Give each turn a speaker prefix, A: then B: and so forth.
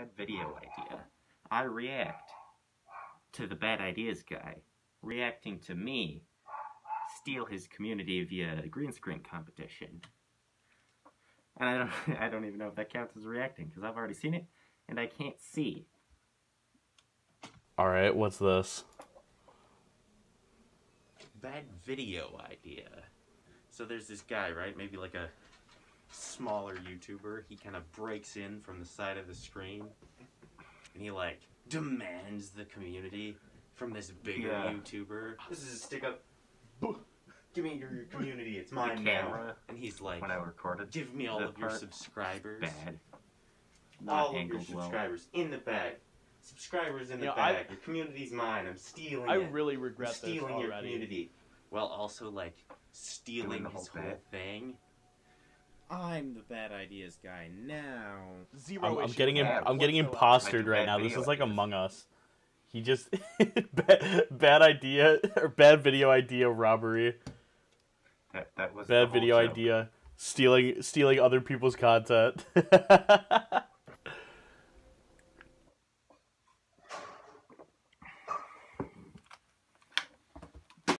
A: bad video idea. I react to the bad ideas guy reacting to me steal his community via green screen competition. And I don't I don't even know if that counts as reacting because I've already seen it and I can't see.
B: All right, what's this?
A: Bad video idea. So there's this guy, right? Maybe like a smaller YouTuber. He kind of breaks in from the side of the screen and he like demands the community from this bigger
C: Yeah.
A: YouTuber. This is a stick up. Give me your, your community. It's mine
C: camera,
A: now. And he's like,
C: when I recorded.
A: give me all of your subscribers.
C: Bad.
A: All of your
C: angled well.
A: subscribers in the bag. Subscribers in the
D: You know, I-
A: bag. Your community's mine. I'm stealing
D: I
A: it.
D: really
A: I'm
D: regret this
A: stealing your
D: already.
A: community. While also like stealing
C: the
A: his
C: whole
A: whole
C: bit.
A: thing.
E: I'm the bad ideas guy now.
D: Zero.
B: I'm, I'm getting im- I'm getting impostered right now. This is like
C: ideas.
B: Among Us. He just bad, bad idea or bad video idea robbery.
C: That, that was
B: Bad video
C: joke.
B: idea stealing stealing other people's content.